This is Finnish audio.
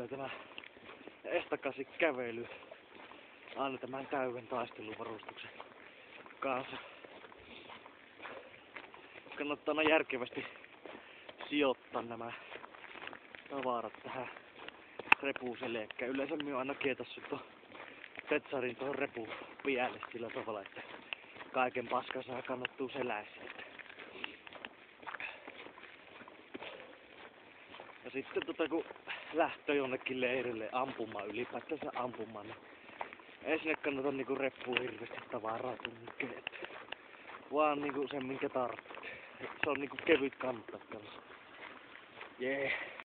kyllä tämä estakasi kävely aina tämän täyden taisteluvarustuksen kanssa. Kannattaa aina järkevästi sijoittaa nämä tavarat tähän repuuselekkä. Yleensä minä aina kietassut tuon Petsarin tuohon repu piälle sillä tavalla, että kaiken paskansa kannattuu selässä. Ja sitten tota kun lähtö jonnekin leirille ampumaan ylipäätänsä ampumaan, niin ei sinne kannata niinku reppuun hirveästi tavaraa tunkea. Vaan niinku sen minkä tarvitsee. Se on niinku kevyt kantaa kanssa. Jee. Yeah.